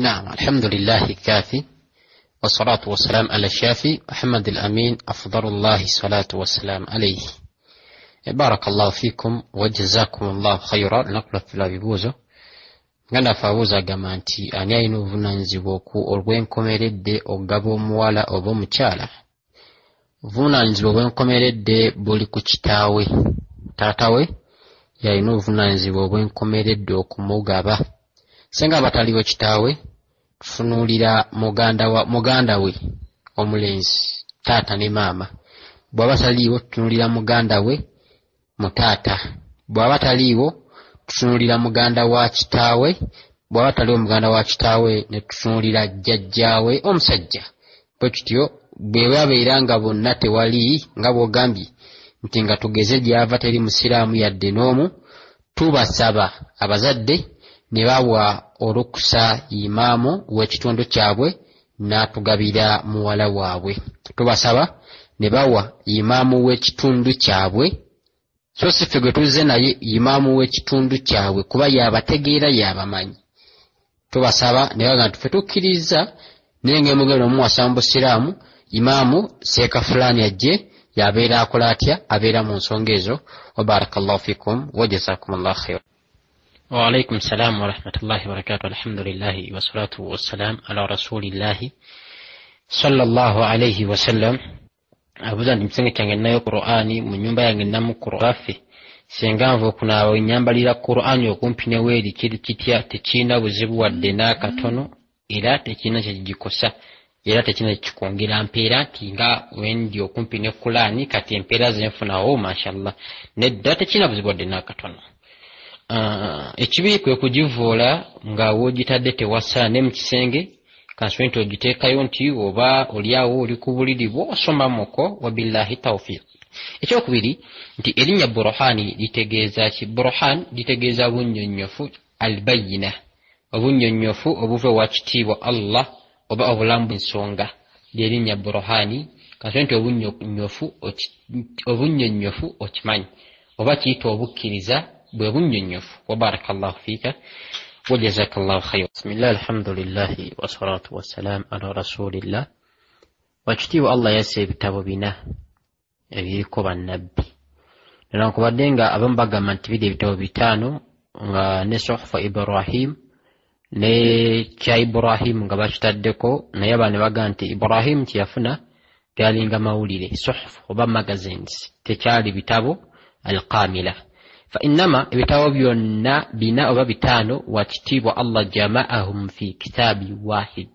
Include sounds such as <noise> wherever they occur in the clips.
نعم الحمد لله الكافي والصلاة والسلام على الشافي محمد الأمين أفضل الله الصلاة والسلام عليه. بارك الله فيكم وجزاكم الله خيرا. نقل في لابيبوزو غنا فاوزا غمانتي أنيينو فنانزي ووكو أرغوين كوميريد أغابو موالا أبو مچالا فنانزي ووين كوميريد بولي كوشتاوي تاتاوي يأينو فنانزي ووين كوميريد أكمو غابا senga abataliwo kitaawe tufunuulira muganda, we omulenzi taata ne maama. Bw'aba taliiwo tutunuulira muganda we mutaata bw'aba taliiwo tutunuulira muganda wa kitaawe. Bw'aba taliwo muganda wa kitaawe ne tutunuulira jjajjaawe omusajja. Bwe tutyo bwe babeera nga bonna tewali nga bw'ogambye nti nga tugeze gy'ava teri musiraamu yadde n'omu tubasaba abazadde ne bawa olukusa imaamu w'ekitundu kyabwe n'atugabira muwala waabwe. Tubasaba ne bawa imaamu w'ekitundu kyabwe. So si ffe gwe tuzze naye imaamu w'ekitundu kyabwe kuba yabategeera yabamanyi. Tubasaba ne baga nti ffe tukkiriza naye ngaemugenda omuwasa mu busiraamu imaamu seeka fulaani ajje yabeera akola atya? Abeera mu nsonga ezo. Wabarakallahu fikum wajazakum llah khaira وعليكم السلام ورحمة الله وبركاته الحمد لله والصلاة والسلام على رسول الله صلى الله عليه وسلم abuuza nti mukisenga kyange nnayo qur'ani mu nyumba yange nnamu qur'affe singa nva okunaaba enyambalira qur'ani okumpi ne weeri kiri kitya tekirina buzibu wadde n'akatono era tekirina kyekigikosa era tekirina kyekikwongera mpeera nti nga wendi okumpi ne kulaani kati empeera zenfunawo mashallah nedda tekirina buzibu wadde n'akatono ekibi kwe kugivuula nga woogitadde tewasa ne mu kisenge kansobe nti ogiteekayo nti oba oliawo oli ku buliri bwosomamuko wabillahi taufiq ekyokubiri nti erinnya burhan litegeeza ki? Burhan litegeeza bunnyonnyofu albayina obunnyonnyofu obuva wa kitiibwa allah oba obulamu bwensonga lyerinnya burhani kansobe nti obunnyonnyofu okimanyi oba kiyita obukkiriza بغنجنف وبارك الله فيك. وجزاك الله خير. بسم الله الحمد لله والصلاة والسلام على رسول الله. واجتيو الله يسيب تابوبنا يكوب النبي لأنك بعدين أبن بقى من تبدي بتابوبتانو نسخ في إبراهيم. ne cha Ibrahim nga bakitaddeko naye abaana baga nti Ibrahim kyeyafuna kyalinga mawulire sohfu oba magazines tekyali bitabo al kamila fainama ebitabo byonna bina oba bitaano wakitiibwa allah jamaahum fi kitaabi wahid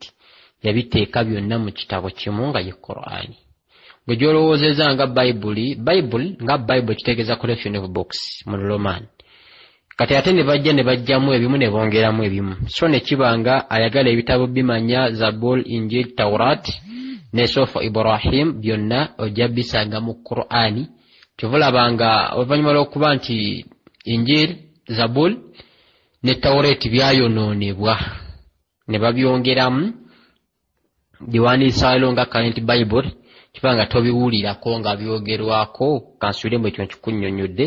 yabiteeka byonna mu kitabo kimu nga ye qurani. Gwe gyolowoozeeza nga bayibuli bayibuli nga bayibuli kitegeeza collection of books mu luroman kati ate ne bajja ne bajjamu ebimu ne bongeramu ebimu. So ne kiba nga ayagala ebitabo bimanya zabul injil taurat ne sofa ibrahim byonna ojja bisanga mu qurani kyovulaba nga oluvannyuma lw'okuba nti injiri zabul ne tawureti byayonoonebwa ne babyongeramu. Giwandiisalo nga current bible kiba nga tobiwulirako nga byogerwako kansuulemu ekyo nkikunnyonnyodde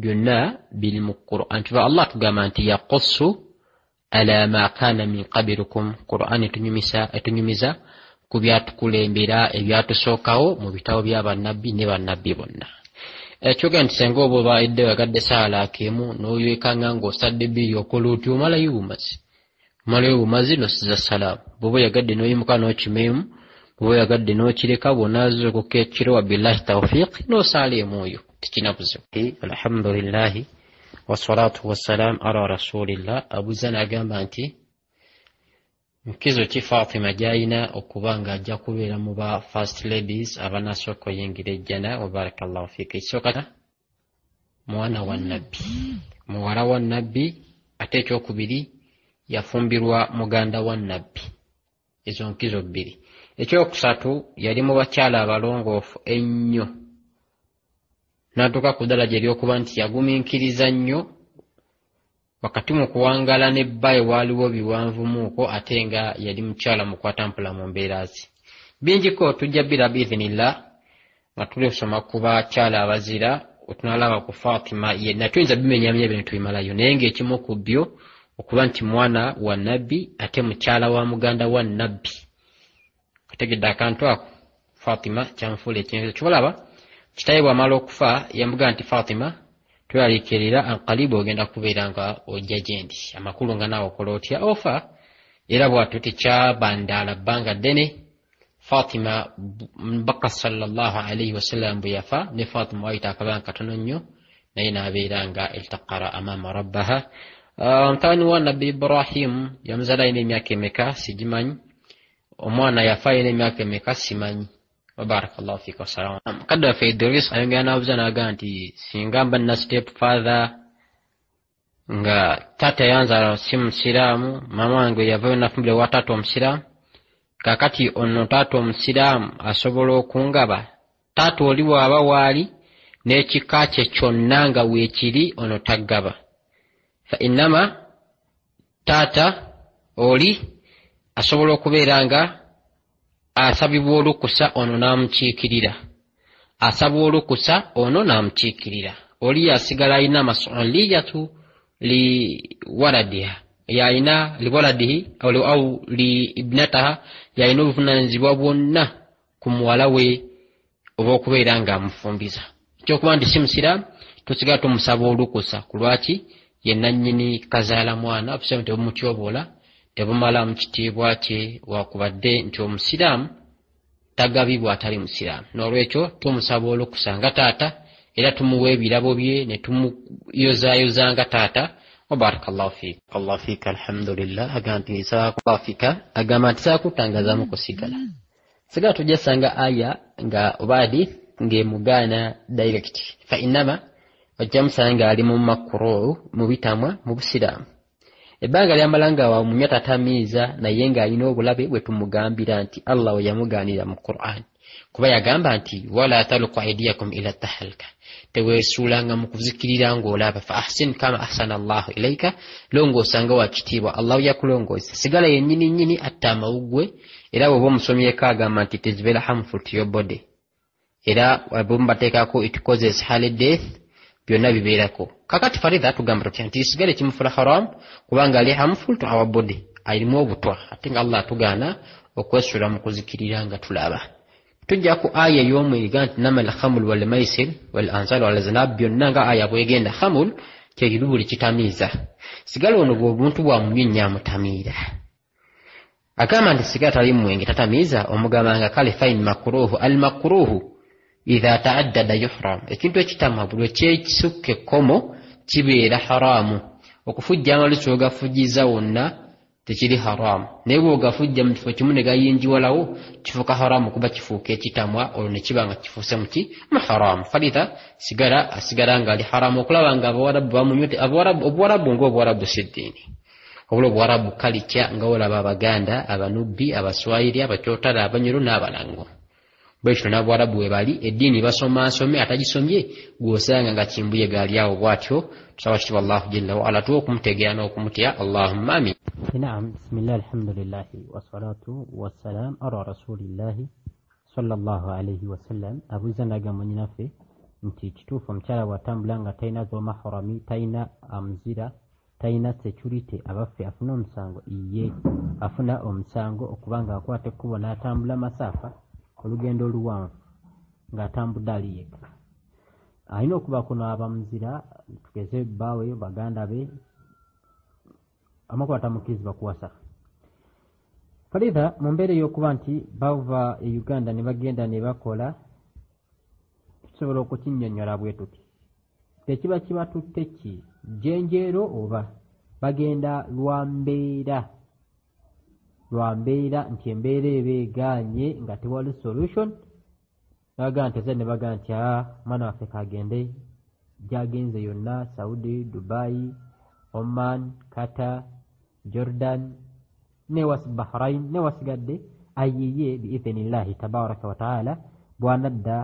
byonna biri mu quran. Kiba allah tugamba nti yaqusu ala ma kana min qabilukum quran etunyumiza ku byatukulembera ebyatusookawo mu bitabo byabannabbi ne bannabbi bonna ekyoga nti senga oba obaidde wagadde saala akemu noyekanga ngaosadde bbiri okola otyo omalayo bumazi omalayo bumazi nosiza salaamu bwoba oyagadde noyimuka nokimemu bwoba oyagadde nokireka bwonaza okuka ekiro wabillahi taufiq nosaala emwoyo. Tekina buzibu alhamdulillahi wassalatu wassalamu ala rasulillah. Abuza nagamba nti nkizo ki fatima gyalina okuba nga ajja kubeera mu ba first ladies abanasooka oyingira ejjana? Wabarakallahu fiika. Ekisookata mwana wa nabbi muwala wa nabbi ate ekyokubiri yafumbirwa muganda wa nabbi ezo nkizo bbiri. Ekyokusatu yali mu bakyala abalongoofu ennyo. N'atuuka ku ddala gye ly'okuba nti yagumiikiriza nnyo wakati mu kuwangaala n'ebbayi waaliwo biwanvumuuko ate nga yali mukyala mukwatampula mu mbeera ze bingiko tujja bira biidhinillah nga tuli kusoma ku bakyala abazira wetunalaba ku fatima yenna tuyinza bimenyamenya bino tubimalayo naye ng'ekimu ku byo okuba nti mwana wa nabbi ate mukyala wa muganda wa nabbi kategedde akantu ako fatima kyamufuula ekintu. Kibalaba kitaye bwamala okufa yamuga nti fatima tweralikirira ankalibu ogenda kubeera nga ojja gyendi amakulu nga naawe okola otya? Ofa. Era bwatyo tekyabandaala bbanga ddene. Fatima mbaka salllahalaihi wasallam bwe yafa ne fatima wayita akabanga katono nnyo naye n'abeera nga iltaqara amama rabbaha. Mutabani wa nabbi ibrahimu yamuzaala ayina emyaka emeka? Sigimanyi. Omwana yafa ayina emyaka emeka? Simanyi wabarakallahu fika wasalama kadde waffe idris ayongera nabuuza naga nti singa mba nina step father nga taata yanzala si musiraamu mama wange yavayo nafumbire wa taata omusiraamu kakati ono taata omusiraamu asobola okungaba taata oli bw'aba waali n'ekika kye kyonna nga weekiri ono taggaba. Fa innama taata oli asobola okubeera nga asabibwa olukusa ono n'amukiikirira. Asaba olukusa ono n'amukiikirira. Oli yasigala alina masuliyatu liwaladiha yalina liwaladihi au liibnataha yalina obuvunanyizibwa bwonna ku muwala we oba okubeera nga amufumbiza ekyokuba nti si musiraamu tusigala tumusaba olukusa ku lwaki ye nannyini kazaala mwana obusebe tebumutyoboola tebumala mu kitiibwa kye wakubadde nti omusiraamu tagabibwa atali musiraamu n'olwekyo tumusaba olukusa nga taata era tumuwa ebirabo bye ne tumuyozaayoza nga taata wabarakallahu fiika allah fiika alhamdulillah. Agamba nti nsabafika agamba nti saakutangazaamu kusigala sigala. Tujasanga aya nga oba hadith ng'emugaana direct. Fa innama ojja musanga ng'ali mu makuro mu bitamwa mu busiraamu ebbanga lyamala nga tamiza tatamiiza naye ng'alina obulabe bwe tumugambira nti allah we mu quran. Kuba yagamba nti wala talqu aidiyakum ila tahalka. Teweesuulanga mu kuzikirira ng'olaba fa ahsin kama ahsana allahu ilaika wa allah allahu yakulongoosa. Sigala yennyini nnyini atta amawuggwe era bw'oba omusomyeko agamba nti your body. Era bwemubateekako it causes high death byonna bibeerako. Kakati farida tugamba tutya nti isigale kimufula haram kubanga ali harmful to our body. Alimu obutwa ate nga allah atugaana okwesuula mu kuzikirira nga tulaba. Tujja ku aya ey'omwega nti nama alhamul walmaisir wal ansar walazanab byonna nga aya bwegenda hamul kyekiru buli kitamiiza. Sigala ono bwe obuntu bwamunywa nnyo amutamiira agamba nti sigala tali mumwenge tatamiiza omugambanga kale fain makruhu al makruhu idha taaddada yuhram ekintu ekitamwa buli kyekisukka ekkomo kibeera haramu okufujja amalusi ogafujiza wonna tekiri haramu naye bwogafujja mu kifo kimu ne gayinjiwalawo kifuuka haramu kuba kifuuka ekitamwa olwo ne kiba nga kifuuse muki mu haramu falita sigala asigala nga ali haramu okulaba nga abawarabu bamunywa obuwarabu ngaobuwarabu siddiini obula obuwarabu kalikya nga olaba abaganda abanubbi abaswayiri abakyotala abanyoro n'abalango Bwekityo n'Abawarabu bwe bali, eddiini basoma asome atagisomye gw'osanga nga kimbuye gaali awo bw'atyo tusaba kitibwa Allahu jalla waala tuwe okumutegeera n'okumutya Allahumma amin. Naam, bisimilah alhamdulilahi wassalatu wassalam ala rasulillahi sallallahu alaihi wasallam abuuza n'agamba nnyinaffe nti kituufu omukyala bw'atambula nga talina zomahorami talina amuzira talina security abaffe afuna omusango iye afuna omusango okuba nga akwata ekkubo n'atambula masaafa olugendo oluwanvu ng'atambudde ali yekka alina okuba kuno abamuzira tugeze bbaawe baganda be amakuba tamukirizibwa kuwasa. Falitha mu mbeera ey'okuba nti bava e uganda ne bagenda ne bakola tusobola okukinnyonnyola bwe tuti. Tekiba kibatutte ki? Jenjeero oba bagenda lwa mbeera lwa mbeera nti embeera eba egaanye nga tewali solution. Nebagaa nti eza ne bagaa nti aa mwana waffe kagende gyagenze yonna saudi dubai oman qatar jordan newasi bahrain newasigadde ayiye biidhinillahi tabaraka wataala bwanadda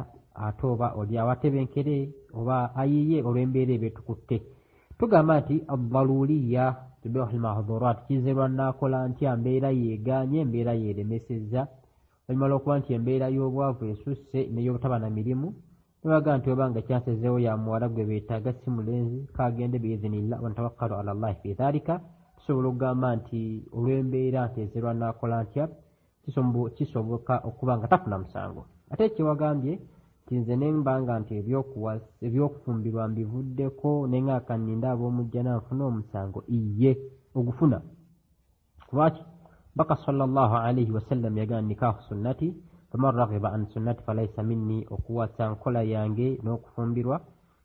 ate oba oli awatebenkere oba ayiye olw'embeera ebetukutte tugamba nti addaluliya tubihu lmahdurat kizerwa nakola ntya mbeera yeganye embeera yeremeseza olumala okuba nti embeera y'obwavu esusse ney'obutaba na mirimu. Nibaga nti oba nga kyansezeewo ya muwala gwe beetaaga si mulenzi kagende biidhinillah wanatawakkalu ala llahi fi dhalika. Tusobola okugamba nti olw'embeera nti ezerwa naakola ntya kisoboka okuba nga tafuna musango. Ate kyewagambye nti nze nembanga nti ebyokuwa- ebyokufumbirwa mbivuddeko neŋaaka nninda ab'omujja nanfuna omusango iye ogufuna. Lwaki? Baka sallallahu alaihi wasallam yagamba nikahu sunnati faman raghiba an sunnati falaisa minni okuwasa nkola yange n'okufumbirwa.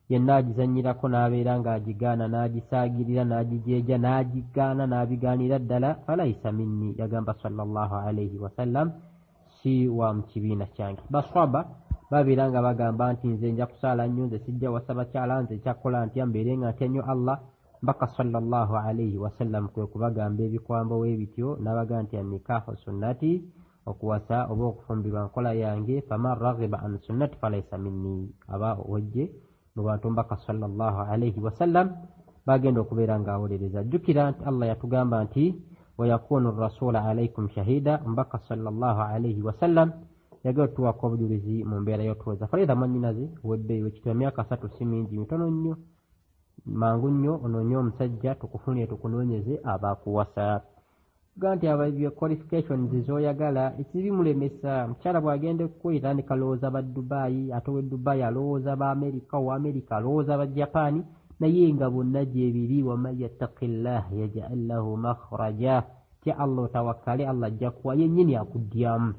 Yenna agizanyirako n'abeera ng'agigaana n'agisaagirira n'agijeeja n'agigaana n'abigaanira ddala falaisa minni yagamba sallallahu alaihi wasallam si wa mu kibiina kyange. Baswaba babeera nga bagamba nti nze nja kusaala nnyo nze sijja wasa bakyala nze kyakkola ntya mbeere nga ntya nnyo allah. Mbaka sallallahu alaihi wasallam kwe kubagamba ebikwambo we bityo n'abaga nti annikahu sunnati okuwasa oba okufumbirwa nkola yange faman raghiba an sunnati falaisa minni. Aba owejje mu bantu mbaka sallallahu alaihi wasallam bagenda okubeera ng'awolereza jjukira nti allah yatugamba nti wayakunu rasula alaikum shahida mbaka sallallahu alaihi wasallam yagala tuwako obujulizi mu mbeera y'otuweza. Faida mwanyinaze weddeeyo ekitwa emyaka asatu si mingi mitono nnyo mangu nnyo onoonye omusajja tukufunire tukunoonyeze abakuwasa ga nti qualifications z'oyagala ekibimulemesa mukyala bw'agenda ekkukwita ni kalowooza ba dubayi ate owe dubayi alowooza ba amerika owa amerika alowooza ba japaani naye nga bonna gyebiri waman yattaki llah yajal lahu makhraja tya allah otawakkale allah ajja kuwa yennyini akuddyamu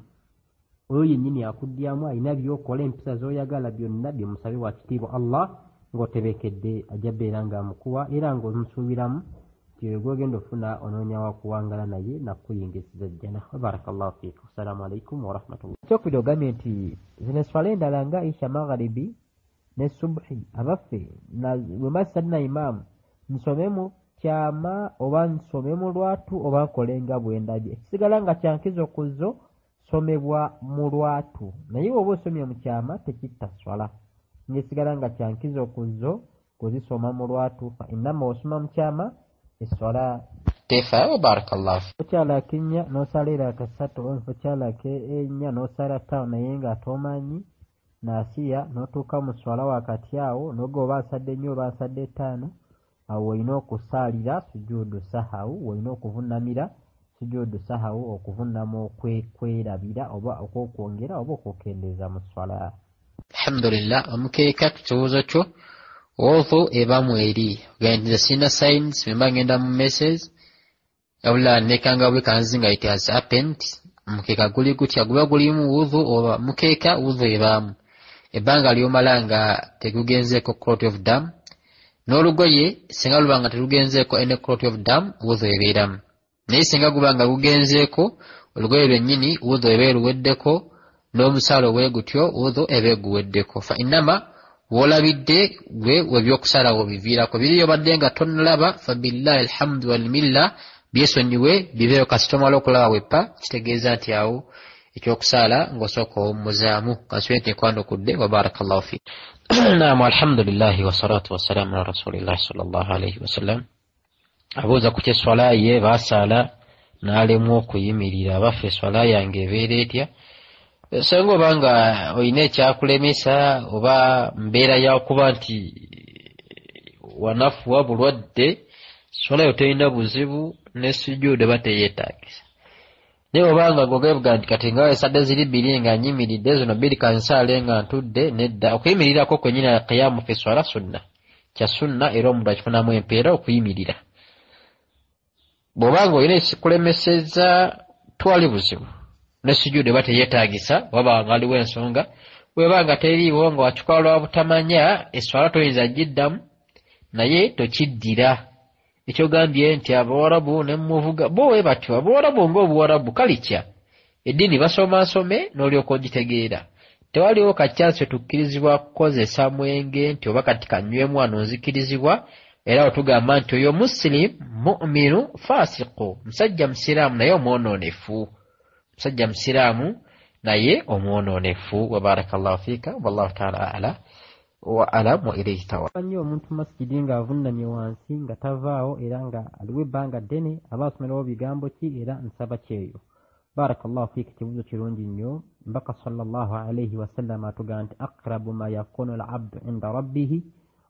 oyo yennyini akuddyamu alina byokola empisa z'oyagala byonna bimusabe wa kitiibwa allah ng'otebekedde ajja beera ng'amukuwa era ng'omusuubiramu nti oyo gwogenda ofuna onoonya wakuwangala naye nakuyingisiza jjana barakallahu fiik. Wassalaamu alaikum warahmatullah kyokubiri ogambye nti zino eswala endala nga isha magharibi ne subuhi abaffe na- bwe mba na imaamu nsome mu kyama oba nsome mu lwatu oba nkole nga bwe ndabye. Ekisigala nga kyankizo ku zo somebwa mu lwatu. Naye bw'oba osomye mu kyama tekitta swala. Nesigala nga kyankizo ku zo kuzisoma mu lwatu. Fa innama osoma mu kyama eswala. Tefaayo barakallahu fi okyalako ennya n'osalira kasatu okyalako ennya n'osala ttaano naye ng'atoomanyi naasiya n'otuuka mu swala wakati awo noga oba asadde nnyo oba asadde ttaano awo olina okusaalira sujuudu sahawu olina okuvunamira sujuudu sahawu okuvunama okwekwerabira oba okwokwongera oba okwokendeeza mu swala. Alhamdulillah omukeeka ku kibuuzo kyo wotho ebamu eri ogendiza sina signs bwemba ngenda mu message wabula nekanga bwe kanzi nga it has happened. Omukeeka guli gutya? Guba gulimu wudhu oba mukeeka wudhu ebaamu ebbanga lyomala nga tegugenzeeko clot of dam n'olugoye singa luba nga terugenzeeko ene clot of dam wudhu ebeeramu naye singa guba nga gugenzeeko olugoye lwennyini wudhu eba eruweddeko n'omusaala obwe gutyo wudhu eba eguweddeko. Fa innama woolabidde gwe webyokusalawo biviirako. Biriyo badde nga tonnalaba fa billahi alhamdu walmilla byesonyiwe bibeeyo kasitomala okulaba weppa kitegeeza nti awo ekyokusaala ng'osooka owummuzaamu kansibe nti ekwandukudde wa barakallahu fi <clears throat> naamu alhamdulillahi wasalaatu wasalaamu ala rasulillahi sallallahu alaihi wasallam abuuza ku kyeswala ye baasaala n'alemwa okuyimirira. Abaffe eswala yange ebeera etya? Senga oba nga olina ekyakulemesa oba mbeera yakuba nti wanafuwa bulwadde swala yo terina buzibu ne sujuude ba teyeetagisa naye obanga gogevuga nti kati nga esadde ziri bbiri nga nyimiridde zino bbiri kansaale nga ntudde nedda. Okuyimirirako kwenyini qiyamu fi swala sunna. Kya sunna era omuntu akifunamu empeera okuyimirira bw'obanga olina ekikulemeseza twali buzibu. Ne sujuude ba teyeetagisa wabanga waliwo ensonga. Bwebanga teriiwo nga wakikola lwa butamanya eswala toyinza giddamu naye tokiddira. Ekyogambye nti abawarabu ne muvuga bo we batyo abawarabu ng'obuwarabu kalikya eddiini basoma nsome n'olyoka ogitegeera. Tewaliwo kacyansi tukkirizibwa kukozesa mwenge nti oba kati kanywemu wano nzikirizibwa era otugamba nti oyo musilimu mu'minu fasiku musajja musiraamu naye omwonoonefu musajja musiraamu naye omwonoonefu wabarakallahu fiika wallahu taala ala wa alam wa ilaihi tawa nnyo omuntu masikidi ng'avunnamye wansi nga tavaawo era nga aliwo ebbanga ddene aba asomerawo bigambo ki era nsaba kyeyo. Barakallahu fiika kibuzo kirungi nnyo. Mbaka sallallahu alaihi wasallam atugamba nti aqrabu ma yakunu alabdu inda rabbihi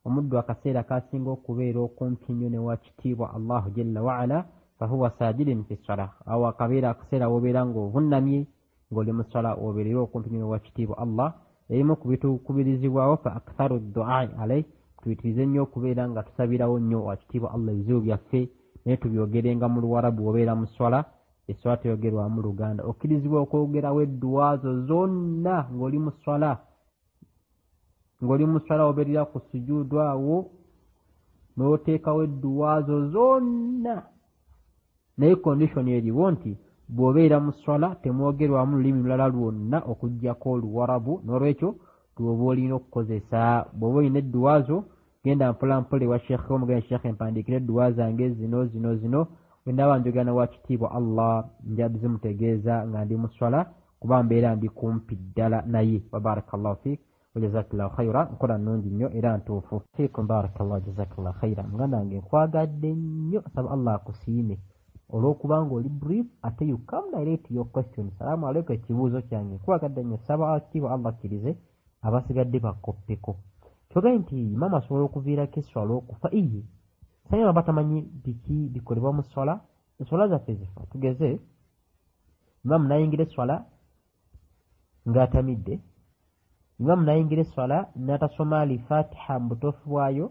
omuddu akaseera kasinga okubeera okumpi nnyo ne wakitiibwa allahu jalla waala fahuwa sajidin fi sala awo akabeera akaseera wobeera ngaovunamye ng'oli mu sala obeerera okumpi newakitiibwa allah ebimu ku bitukubirizibwawo fa aktharu duai alaih tuyitirize nnyo okubeera nga tusabirawo nnyo wakitiibwa allah ebizibu byaffe naye tubyogerenga mu luwarabu obeera mu swala eswala teyogerwamu luganda. Okkirizibwa okwogerawo edduwaazo zonna ng'oli mu swala ng'oli mu swala obeerera ku sujuudu awo n'oteekawo edduwaazo zonna. Naye kondishoni eriwo nti bw'obeera mu swala temwogerwamu lulimi lulala lwonna okugjako oluwarabu n'olwekyo lwoba olina okukozesa bw'oba olina edduwaazo genda mpolampola ewa sheekhe omugenda sheekhe empandiikira edduwa zange zino zino zino. Wendaaba njogera ne wakitiibwa allah njaba zimutegeeza nga ndi mu swala kuba mbeera ndi kumpi ddala naye. Wabarakallahu fiik wajazakallahu khaira nkola nnungi nnyo era ntuufu fiikum barakallah jazakallah khaira muganda wange nkwagadde nnyo saba allah akusiime olw'okuba nga oli brief ate you come direct your question. salaamu aleikum ekibuuzo kyange nkwagadde nnyo saba akitiibwa allah akkirize abasigadde bakoppeko kyogaye nti imaama asobola okuviirako eswala okufa iye sanye aba tamanyi biki bikolebwa mu swala enswala zaffe zifa tugeze imaamu nayingira eswala ng'atamidde imaamu nayingira eswala n'atasoma ali fatiha mu butuufu bwayo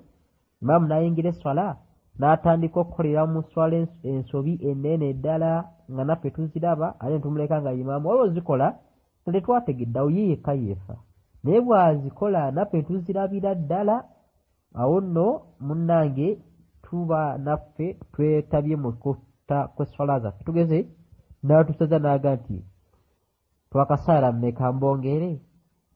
imaamu nayingira eswala n'atandika okukolera mu swala ensobi enene ddala nga naffe tuziraba ate netumuleka nga imaamu. Waliwo zikola tetwategedde awo ye yekka yeefa. Naye bw'azikola naffe tuzirabira ddala awo nno munnange tuba naffe twetabye mu kutta kweswala zaffe. Tugeze n'atusaza n'aga nti twakasaala mmeka mbongere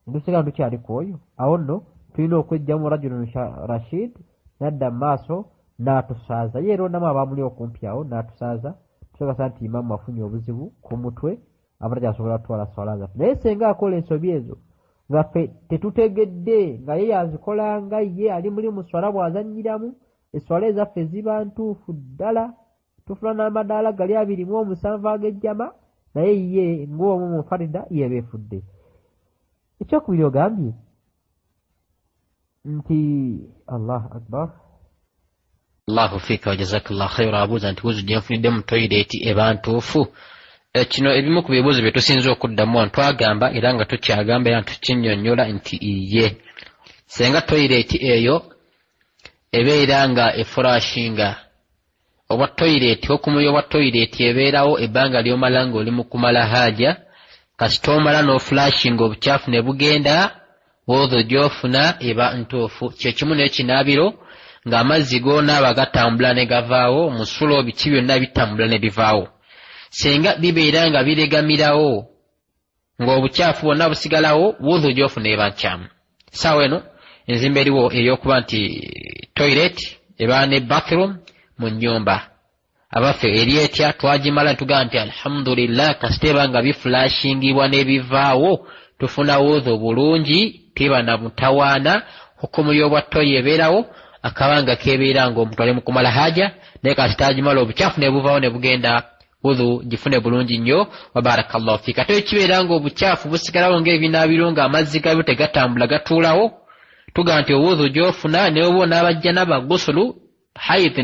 ntusega ntukyali ku oyo awo nno tulina okwejjamu rajulun rashid nadda mu maaso n'atusaaza ye erondamu abamuli okumpi awo n'atusaaza tusagasa nti imamu afunye obuzibu ku mutwe aba takyasobola kutwala swala zaffe naye senga akola ensobi ezo nga ffe tetutegedde nga ye yazikola nga ye ali muli mu swala bw'azannyiramu eswala ezaffe ziba ntuufu ddala tufuna n'amadaala gali abiri mu omusanvu ag'ejjama naye ye ng'omu munfarida yebeefudde ekyokubiri ogambye nti allah akbar. Allahu fiika wajazakallah khaira abuuza nti buuzi gyenfunidde mu toyireeti eba ntuufu kino ebimu ku bibuuzo bye tusinza okuddamu wano twagamba era nga tukyagamba era tukinyonnyola nti iye senga toyireeti eyo ebeera nga efurashinga obwa toyireeti okumuli obwa toyireeti ebeerawo ebbanga lyomala ng'oli mu kumala haaja kasita omala n'ofulashinga obukyafu ne bugenda bwodho gyofuna eba ntuufu. Kyekimu n'ekinaabiro ng'amazzi goonaaba gatambula ne gavaawo musulo biki byonna bitambula ne bivaawo. Senga bibeera nga biregamirawo ng'obukyafu bwonna busigalawo wudhu gyofuna eba nkyamu. Saawa eno enzimba eriwo ey'okuba nti toilet eba ne bathroom mu nnyumba abaffe eri etya? Twagimala netugamba nti alhamdulillah kasita eba nga bifulashingibwa n'ebivaawo tufuna wudhu bulungi teba na mutawaana hukumu y'obwattoyi ebeerawo akabanga kebeera nga omuntu ali mukumala haja naye kasita agimala obukyafu ne buvaawo ne bugenda wudhu gifune bulungi nnyo wabarakallahu fiika. Ate ekibeera nga obukyafu busigalawo ng'ebinaabiro ng'amazzi gabyo tegatambula gatuulawo tuga nti owudhu gyofuna naye oba onaabajja naba gusulu haith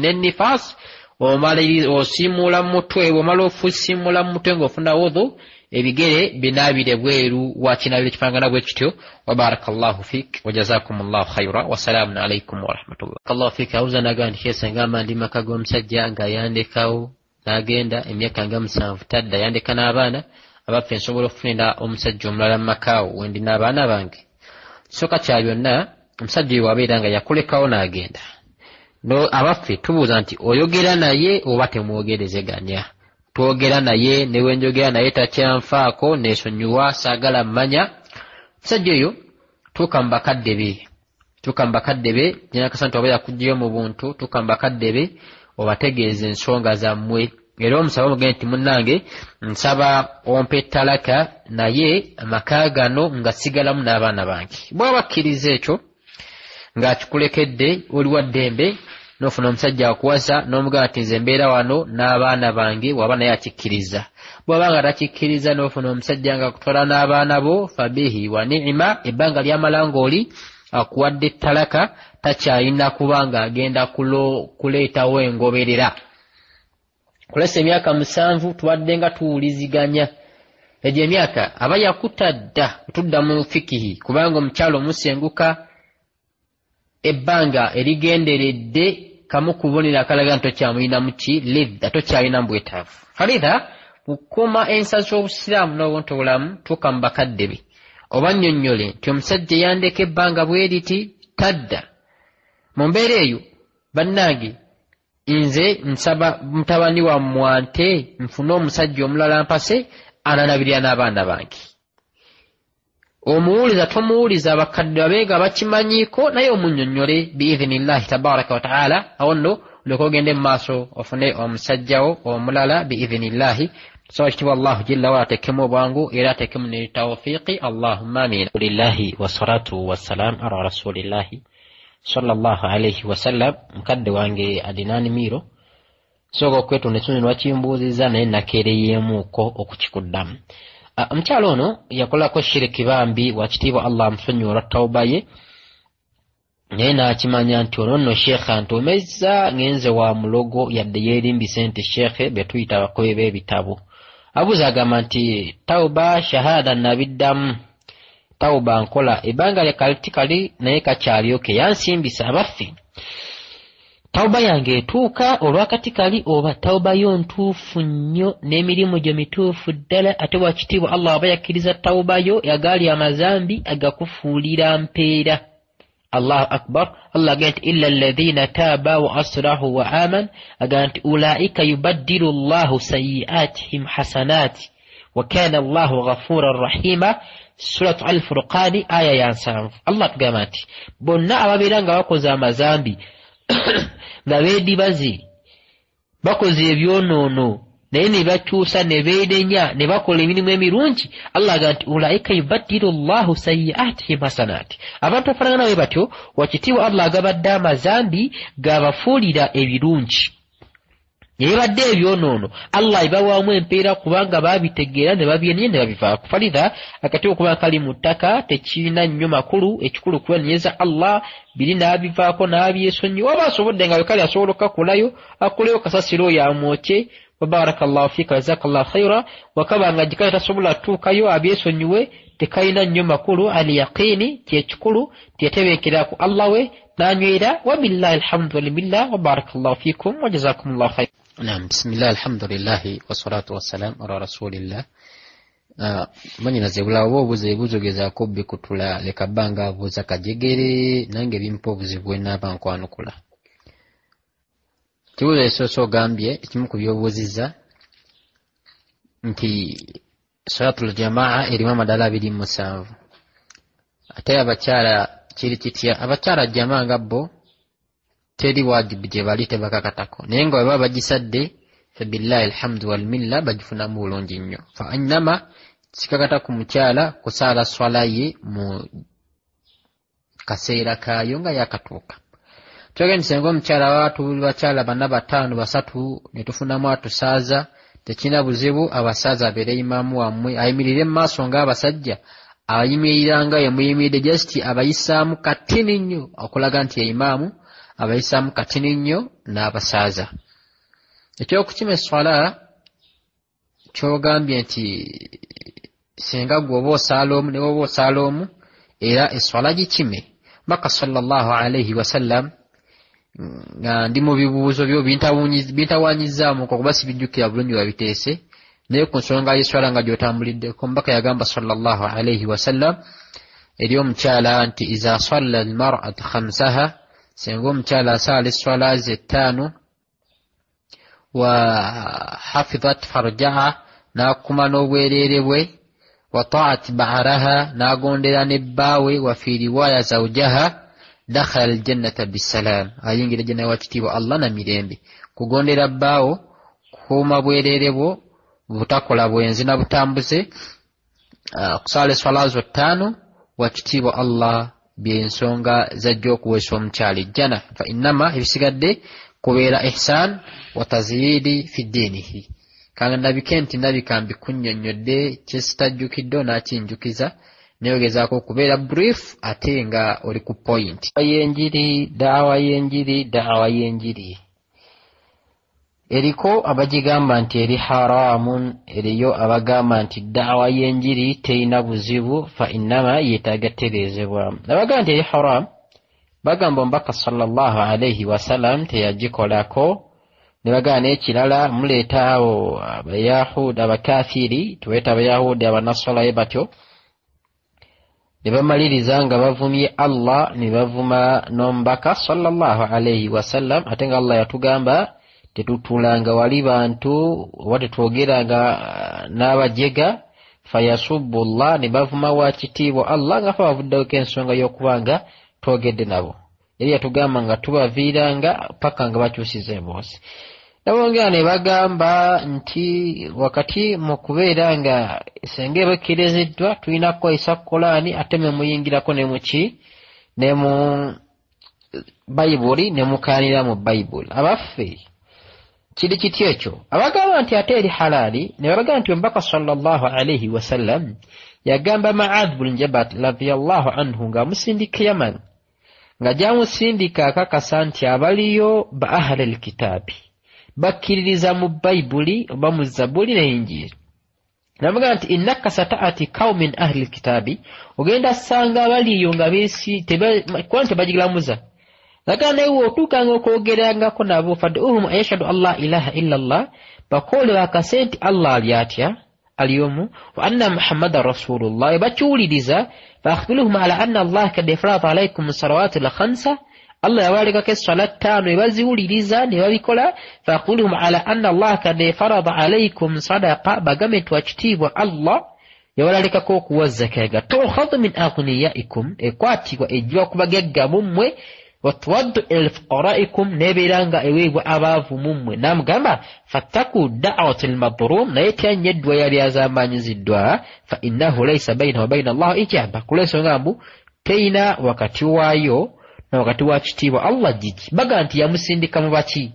nifas osiimuula mu mutwe bwomala ofusiimuula mu mutwe ng'ofuna wudhu ebigere binaabire bweru wakinaabiro ekifaanagana bwe kityo. Wabarakallahu fik wajazakum llahu khaira wasalaamun alaikum warahmatullah fik awuza naga nti kyesa ngamba ndi maka g'omusajja nga yandekawo n'agenda emyaka nga musanvu tadda yandeka n'abaana abaffe nsobola okufunira omusajja omulala mu makaawo wendi n'abaana bange. Soka kya byonna omusajja oyo wabeera nga yakulekawo n'agenda abaffe tubuuza nti oyogera naye oba temwogerezeganya? Twogera naye newenjogera naye takyanfaako nesonyiwa saagala mmanya. Omusajja oyo tuuka mu bakadde be tuuka mu bakadde be jenakasa nti oba yakugjayo mu buntu tuuka mu bakadde be obategeeza ensonga zammwe. Era omusaba omugende nti munnange nsaba ompa ettalaka naye amaka gano nga sigalamu n'abaana bange. Bwabakkiriza ekyo ng'akikulekedde oli wa ddembe n'ofuna omusajja akuwasa n'omugamba nti nze mbeera wano n'abaana bange waba naye akikkiriza. Bw'aba nga takikkiriza n'ofuna omusajja nga akutwala n'abaana bo fabihi wa ni'ima ebbanga lyamala ng'oli akuwadde ettalaka takyalina kuba nga agenda kuleetawo engoberera. Kulesa emyaka musanvu tubadde nga tuwuliziganya. Egyo emyaka aba yakuta dda tudda mu fikihi kubanga omukyalo omusenguka ebbanga erigenderedde kamu kubonera akalaga nti tokyamulinamu ki lidda tokyalinamu bwetaavu. Falidha bukuma ensa z'obusiraamu n'obuntu obulamu tuuka mu bakadde be. Oba nnyonnyole nti omusajja yandeka ebbanga bwe riti tadda. Mu mbeera eyo bannange nze nsaba mutabani wa mwante nfune omusajja omulala mpase ananabirira n'abaana bange omuwuliza tomuwuliza abakadde babeega bakimanyiiko naye omunnyonnyole biidhinillahi tabaraka wataala awo nno olyoka ogende mu maaso ofune omusajjawo omulala biidhinillahi. Tusaba kitibwa allahu jalla wala ateekemu obwangu era ateekemu ne tawfiiqi. Allahumma amin lillahi wasalatu wassalam ala rasulillahi sallallahu alaihi wasallam mukadde wange adinani miro sooka okwetonda ekitundu lwakimbuuziza naye nakeereyeemuuko okukikuddamu omukyalo ono yakolako shiriki bambi wakitiibwa allah amusonyi olwa tawuba ye. Naye n'akimanya nti ono nno sheekha ntuumezza ngenze wa mulogo yadde yeerimbise nti sheekhe be tuyita abakobe b'ebitabo. Abuuza agamba nti tawuba shahada nabiddamu. Tawuba nkola ebbanga lyekalitikali naye kakyalyoke yansimbisa abaffe tawuba yange etuuka olwakati kali oba tawuba yo ntuufu nnyo n'emirimu gyo mituufu ddala ate wakitiibwa allah aba yakkiriza tawuba yo yagaali amazambi agakufuulira mpeera allahu akbar allah agamba nti illa alladhina taaba wa aslahu wa aman agamba nti ulaika yubaddilu llahu sayiatihim hasanati wa kana allahu ghafuran rahima suratu al furqani aya ya nsanvu allah tugamba nti bonna ababeera nga bakoze amazambi <coughs> nga beedibaze bakoze ebyonoono. Naye ne bakyusa ne beedenya ne bakola emirimu emirungi. Allah aga nti ulaika yubaddilu llahu sayiatihim hasanati abantu afaanagana bwe batyo wakitiibwa allah agabadde amazambi gabafuulira ebirungi ebibadde ebyonoono allah ibawaamu empeera kubanga baabitegeera ne babyenye ne babivaako falidha akati okuba kali mu ttaka tekirina nnyo makulu ekikulu kwenenyeza allah biri n'abivaako n'abyesonyi waba asobodde nga wekali asobola okukakolayo akoleyo kasasiro oyo amwokye wabaraka llahu fiika jazakallahu khaira wakaba nga gikale tasobola tuukayo abyesonyiwe tekalina nnyo makulu alyaqiini kyekikulu tyetebeekera ku allah we nanywera wabillahi alhamdu walillah wabaraka llahu fiikum wajazakum llahu khaira Naam, bismillah alhamdulillahi wassalatu wassalamu ala rasulillah. Uh, manyinaze bulawo oba obuuza ebibuuzo gezaako bikutula leka bbanga abuuza kajegere nange bimpa obuzibu bwe naaba nkwanukula. Kibuuzo ekisoose ogambye ekimu ku byobuuzizza nti salatul jamaa erimu amadala abiri mu musanvu ate abakyala kiri kitya abakyala jamaa nga bo teri wajibu gye bali tebakakatako. Naye nga bweba bagisadde fabillahi alhamdu walmilla bagifunamu bulungi nnyo. Fa innama kikakata ku mukyala kusaala swala ye mu kaseera kaayo nga yakatuuka. Twege nti senga omukyala watuli bakyala bana bataano basatu ne tufunamu atusaaza tekirina buzibu abasaaza abeere imaamu wammwe ayimirire mu maaso ng'abasajja ayimiriranga yemuyimiridde jasiti abayisaamu katini nnyo okulaga nti ye imaamu abayisaamu katini nnyo n'abasaaza. Ekyokukima eswala kyogambye nti singa gwe oba osaala omu newe oba osaala omu era eswala gikime. Mbaka sallallahu alaihi wasallam nga ndi mu bibuuzo byo bintawanyizaamuko kuba sibijjukira bulungi babiteese naye ku nsonga y'eswala nga gyotambuliddeko mbaka yagamba sallallahu alaihi wasallam eri omukyala nti iza salla almar'atu khamsaha senga omukyala asaala eswala ze ttaano wa hafizat farjaha n'akuma n'obwereere bwe wa taat baaraha n'agondera nebbaawe wa fi riwaya zawjaha dakhala aljannata bisalaam ayingira ejjana wakitiibwa allah na mirembe kugondera bbaawo kukuuma bwereere bwo butakola bwenzi na butambuze okusaala eswala zo ttaano wakitiibwa allah byensonga zajja okuweesa omukyala ejjana. Fa innama ebisigadde kubeera ihsan wa taziyidi fi ddiinihi kanga nabike nti nabika mbikunnyonnyodde kyesitajjukidde onaakinjukiza neyogezaako okubeera brief ate nga oli ku point. Yenjiri daawa yenjiri daawa yenjiri eriko abagigamba nti eri haramun eriyo abagamba nti daawa y'enjiri terina buzibu fa innama yeetaaga tereezebwa abagamba nti eri haram bagamba omubaka sallallahu alaihi wasallam teyagikolako ne bagamba n'ekirala muleeta awo abayahudi abakafiri tuweeta abayahudi abanasolayo batyo ne bamaliriza nga bavumye allah ne bavuma n'omubaka sallallahu alaihi wasallam ate nga allah yatugamba tetutulanga wali bantu oba tetwogeranga n'abajega fayasubu llah ne bavuma wa kitiibwa allah nga fe bavuddeko ensonga y'okuba nga twogedde nabo. Yali yatugamba nga tubaviiranga paka nga bakyusiza emboozi. Nabongera ne bagamba nti wakati mu kubeera nga senga ebekkireziddwa tulina kukozesa kolaani ate memuyingirako ne muki ne mu bayibuli ne mukaanira mu bayibuli abaffe kiri kiti ekyo. Abagamba nti ate eri halaali ne babagamba nti omubaka sallallahu alaihi wasallam yagamba maad bun jabat radiallahu anhu ng'amusindika yaman nga gyamusindika akakasa nti abaliyo ba ahli lkitaabi bakkiririza mu bayibuli oba mu zabuli ne injiri namugaa nti innaka sataati kaumin ahli lkitaabi ogenda sanga abaliyo nga besi kubanga tebagiramuza nagaa naye wotuukanga okwogerangako nabo faduhum ayashhadu an la ilaha illa llah bakoole bakase nti allah ali atya wa anna muhammadan rasulullah ebakiwuliriza faakhbiruhum ala anna allah kad farada alaikum salawati lkhamsa allah yabalekako eswala ttaano ebaziwuliriza ne babikola faakhbiruhum ala anna allah kad farada alaikum sadaka bagambe nti wakitiibwa allah yabalalekako okuwa zakaga tukhadu min aghniyaikum ekwatibwa ejjibwa ku bagagga mummwe watuwaddu ila fuqaraikum nebeera nga eweebwa abaavu mummwe namugamba fattaku da'wati lmadrum naye tyanya eddwa yali azambanyiziddwa fa innahu laisa bainahu baina allahu ijaba kulwensonga mbu teyina wakati waayo na wakati wa kitiibwa allah gigi baga nti yamusindika mu baki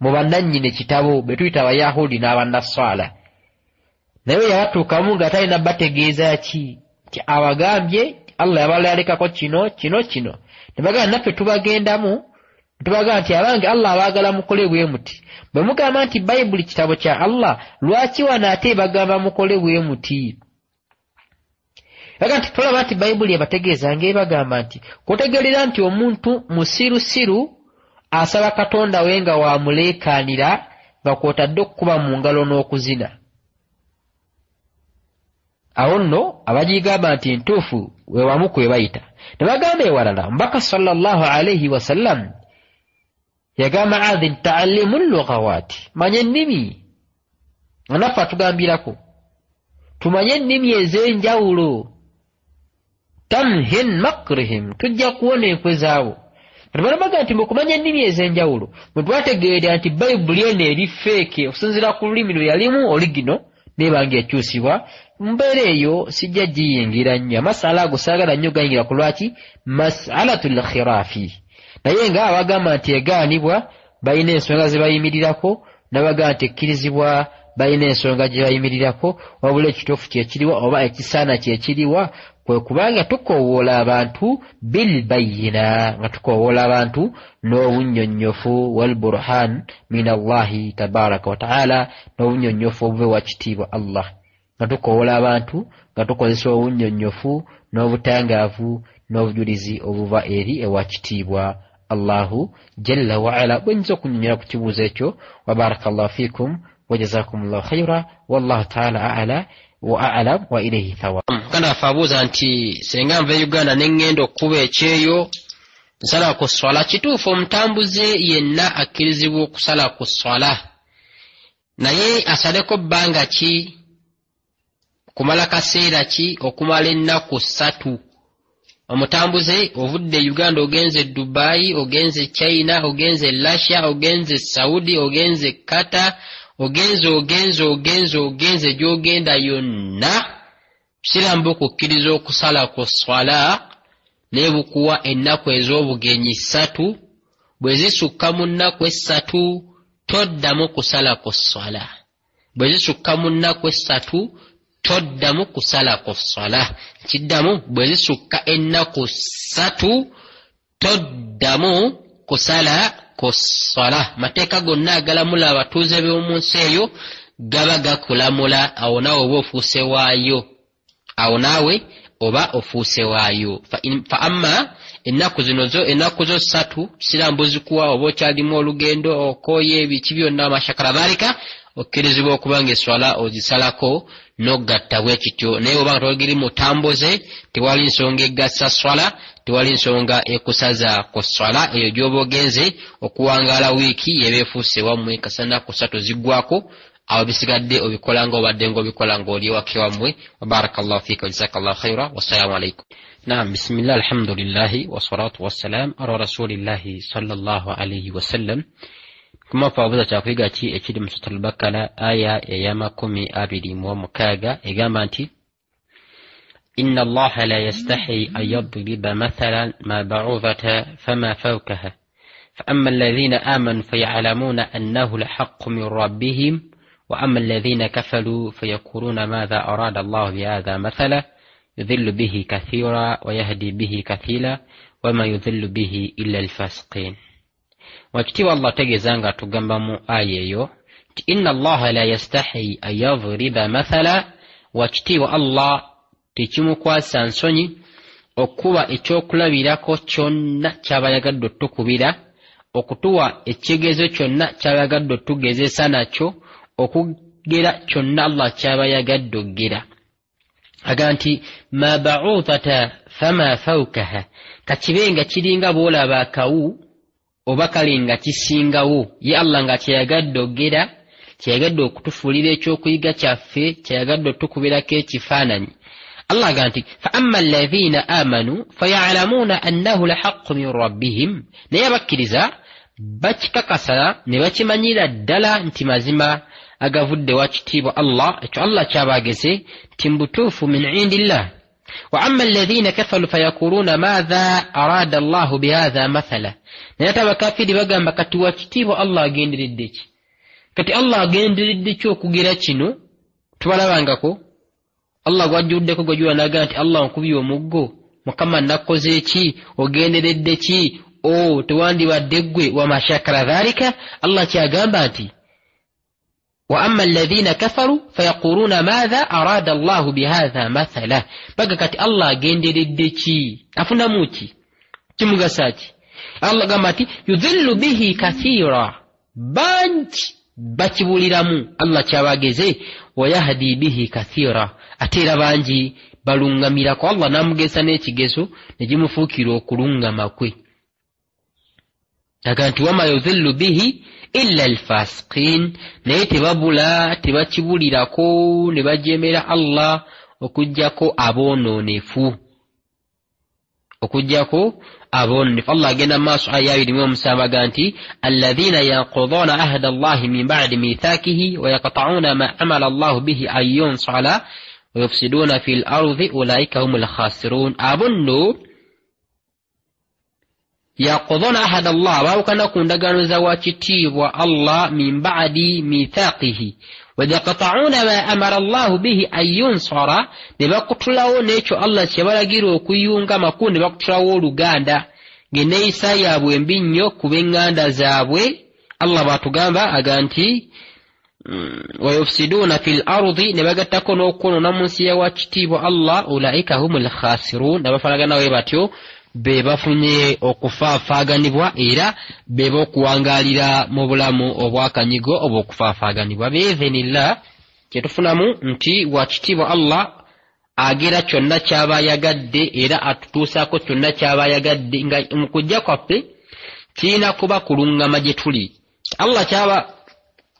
mu bannannyini kitabo be tuyita abayahudi n'abannaswala naye yabatuukamu nga talina bategeeza ki ti abagambye allah yabalalekako kino kino kino nebagamba naffe tubagendamu tubagamba nti abange allah abaagala mukole bwe muti. Bwe mugamba nti bayibuli kitabo kya allah lwaki wano ate bagamba mukole bwe muti? Baga nti tolaba nti bayibuli ebategeeza ngaebagamba nti kutegeerera nti omuntu musirusiru asaba katonda we nga wamuleekaanira nga kwotadde okukuba mu ngalo n'okuzina. Awo nno abagigamba nti ntuufu wewamu kwe bayita ne bagamba ewalala mbaka sallallahu alaihi wasallam yagamba adhi taalimu lughawaati manye ennimi nga naffe atugambirako tumanye ennimi ez'enjawulo tamhin makrihim. Tujja kuwona enkwe zaabo banabaga nti mukumanya ennimi ez'enjawulo bwe twategeera nti bayibuli eno eri feeke okusinziira ku lulimi lwe yalimu oligino nebanga ekyusibwa mumbeera eyo sijja giyingira nnyo. Amasala ago saagala nnyo gayingira ku lwaki? Masalatu lkhiraafi naye nga abagamba nti egaanibwa balina ensonga ze bayimirirako nabagamba nti ekkirizibwa balina ensonga gye bayimirirako wabula ekituufu kyekiriwa oba ekisaana kyekiriwa kwe kubanga tukoowoola abantu bilbayina nga tukoowoola abantu n'obunyonnyofu walburhan min allahi tabaraka wataala n'obunyonnyofu obuve wa kitiibwa allah. Nga tukowola abantu nga tukozesa obunyonnyofu n'obutangaavu n'obujulizi obuva eri ewa kitiibwa allahu jalla waala bwenyinza okunyonyola ku kibuuzo ekyo wabaraka llahu fikum wajazakum llahu khaira wallahu taala ala wa alam wa ilaihi thawa muganda waffe abuuza nti senga nva e uganda neŋŋenda okukuba ekyeyo nsala ku swala kituufu omutambuze yenna akkirizibwa okusala ku swala naye asaleko bbanga ki kumala kaseera ki okumala ennaku ssatu omutambuze ovudde uganda ogenze dubayi ogenze china ogenze russia ogenze saudi ogenze kata ogenze ogenze ogenze ogenze gyogenda yonna. Kiramba okukkiriza okusala ku swala naye bukuwa ennaku ez'obugenyi ssatu. Bwe zisukka mu nnaku essatu toddamu kusala ku swala. Bwe zisukka mu nnaku essatu toddamu kusala ku swala. Kiddamu bwe zisukka ennaku ssatu toddamu kusala ku sala mateeka gonna agalamula abatuuze b'omu nsi eyo gaba gakulamula. Awo naawe oba ofuuse waayo. Awo naawe oba ofuuse waayo. Fa amma ennaku zino zo ennaku zo ssatu sirambuzikuwa oba okyalimu olugendo okooye ebiki byonna amashakala dhalika okkirizibwa okuba nga eswala ozisalako n'ogatta bwe kityo. Naye oba nga togiri mutambuze tewali nsonga egassa swala tewali nsonga ekusaza ku swala eyo gyoba ogenze wiiki yebeefuuse wammwe kasana kusatu ziggwako awo bisigadde obikola nga obadde ngaobikola ngaoli ewaka wammwe. Wabaraka llahu fiika wajazaka llahu khaira wassalamu alaikum naam bisimillah alhamdulillahi wassalatu wassalam ala salllahu alaihi wasallam ki ekiri mu aya eyamakumi abiri egamba nti إن الله لا يستحي أن يضرب مثلا ما بعوضة فما فوقها. فأما الذين آمنوا فيعلمون أنه الحق من ربهم وأما الذين كفروا فيقولون ماذا أراد الله بهذا مثلا. يذل به كثيرا ويهدي به كثيرا وما يذل به إلا الفاسقين. wakitiibwa allah tegeeza nga tugamba mu aya eyo nti inna allaha la yastahi an yadriba tekimukwasa nsonyi okuba ekyokulabirako kyonna kyabayagadde otukubira okutuwa ekigezo kyonna kyabayagadde otugezesa nakyo okugera kyonna allah kyabayagadde oggera. Aga nti ma bauthata fama faukaha kakibe nga kiringa boolaba akawu oba kale nga kisingawo ye allah nga kyeyagadde ogera kyeyagadde okutufuulira ekyokuyiga kyaffe kyeyagadde otukubirako ekifaananyi الله قال فأما الذين آمنوا فيعلمون أنه لحق من ربهم. نيبك رزا بچك قصر نيبچ من يلا دلا انت مازما أغفد واجتيب الله اتو الله چابا قسي تنبتوف من عند الله. وأما الذين كفروا فيقولون ماذا أراد الله بهذا مثلا. نيتبا كافر بقى مكتو واجتيب الله قيند ردك كتي الله قيند ردك وكو قيرتشنو تولا وانقاكو allah gwajjuddeko gwe giwalaga nti allah nkubye omuggo mukama nakkoze ki ogenderedde ki o tewandibadde ggwe wamashakara dhalika allah kyagamba nti وأما الذين كفروا فيقولون ماذا أراد الله بهذا مثلا بقى الله جندردتي أفنموتي kimugasaki allah gamba nti yudhillu bihi kathira bangi bakibuliramu allah kyabageze wayahdi bihi kathira ate era bangi baluŋŋamirako allah namugesa n'ekigezo ne gimufuukira okuluŋŋama kwe. Aga nti wama yudhillu bihi illa alfasiqin. Naye tebabula tebakibulirako ne bajemera allah okugjako aboonoonefu okugjako abonoonefu allah agenda mumaaso aya abirimu omusanvu aga nti alladhina yankuduuna ahda allahi min bacdi mithaakihi wayaqta'uuna ma amala allahu bihi an yunsala wayufsiduuna fi lardi ulaika hum lkhasirun abo nno yaquduna ahada allah baawukana ku ndagaano za wakitiibwa allah min bacdi mithaqihi wayaqta'uuna ma amara allahu bihi an yunsara ne bakutulawo n'ekyo allah kyebalagira okuyunga makulu ne bakutulawo oluganda ng'enneeyisa yaabwe embi nnyo ku b'eŋŋanda zaabwe allah bwatugamba aga nti wayufsiduuna fi lardi ne bagattako n'okwonoona mu nsi yawa kitiibwa allah ulaika hum lkhasirun abafanaganawe batyo be bafunye okufaafaaganibwa era beba okuwangaalira mu bulamu obwakanyigo oba okufaafaaganibwa beezenillah kyetufunamu nti wakitiibwa allah agera kyonna kyaba ayagadde era atutuusaako kyonna kyaba ayagadde nga mu kujja kwaffe kirina kuba kuluŋŋama gye tuli allah kyaba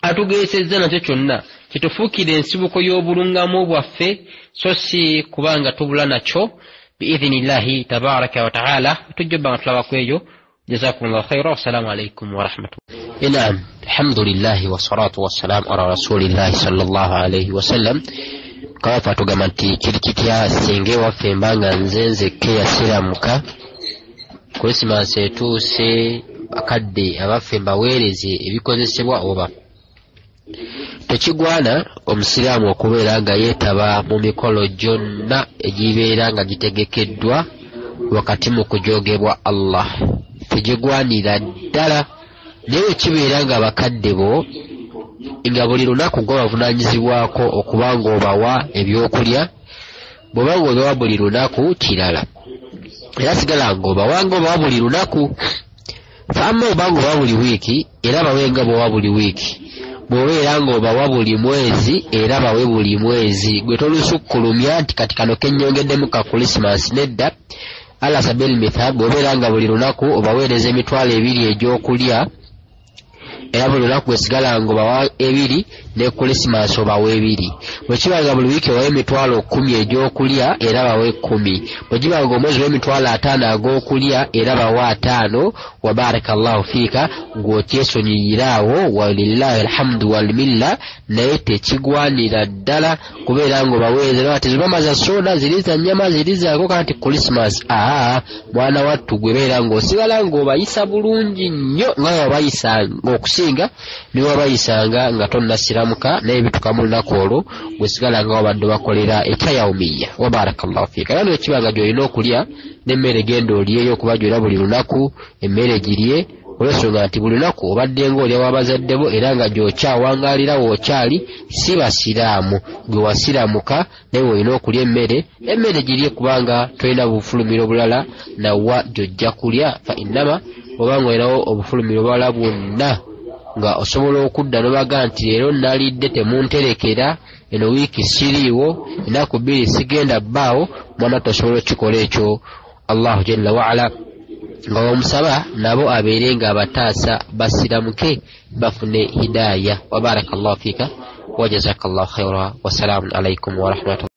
atugeesezza nakyo kyonna. Kitufuukira ensibuko y'obuluŋŋamu bwaffe so si kubanga tubula nakyo. Biidhinillahi tabaraka wataala tujjoba nga tulaba ku eyo. Jazakum llahu khaira wassalamu alaikum warahmatullah naam alhamdulillahi wassalatu wassalamu ala rasulillahi sallallahu alaihi wasallam kawafa tugamba nti kiri kitya singa ewaffe embanga nze nzekka yasiramuka krisimansi etuuse bakadde abaffe mbaweereze ebikozesebwa oba tekigwana omusiraamu okubeera nga yeetaba mu mikolo gyonna egibeera nga gitegekeddwa wakati mu kujoogebwa allah. Tegigwanira ddala naye wekibeera nga abakadde bo nga buli lunaku gwe bavunanyizibwako okuba nga obawa ebyokulya bw'oba nga obawa buli lunaku kirala. Era sigala nga obawa nga obawa buli lunaku faama oba nga obawa buli wiiki era bawe nga bwowa buli wiiki bw'obeera nga obawa buli mwezi era bawe buli mwezi. Gwe tolusukkulumya nti kati kano kennyongeddemu ka krisimansi nedda ala sabel mithal bw'obeera nga buli lunaku obaweereza emitwalo ebiri egy'okulya era buli lunaku bwesigala nga obawa ebiri ne krisimansi obawa ebiri. Bwekiba nga buli wiiki obawa emitwalo kkumi egy'okulya era bawa ekkumi. Bwekiba nga omwezi w'emitwalo ataano ag'okulya era bawa ataano wa baraka llahu fiika ng'okyesonyiyiraawo walillahi alhamdu walmilla naye tekigwanira ddala kubeera nga obaweereza ti zibamaza soda ziri za nyama ziri zaako kanti krisimansi aa mwana wattu gwebeera ng'osigala ng'obayisa bulungi nnyo nga wabayisanga okusinga niwe wabayisanga nga tonnasiramuka naye bituka mu lunaku olwo gwesigala nga wabadde bakolera ekyayawumiya wabarakallahu fiika. Era nekiba nga gyolina okulya n'emmere genda olyeyo okuba gyolina buli lunaku emmere girye olwensonga nti buli lunaku obadde nga olya wabazadde bo era nga gyokyawangalira wookyali si basiraamu. Gwe wasiramuka naye weolina okulya emmere emmere girye kubanga tolina bufulumiro bulala nawa gyojja kulya fa innama obanga olinawo obufulumiro bulala bwonna nga osobola okudda nobaga nti leero nalidde temunterekera eno wiiki siriiwo enaku bbiri sigenda bbaawo mwana tosobola okikola ekyo. Allahu jalla waala nga bamusaba nabo abeere nga abataasa basiramuke bafune hidaaya. Wabaraka llahu fiika wajazaka llahu khaira wasalaamu alaikum warahmatulla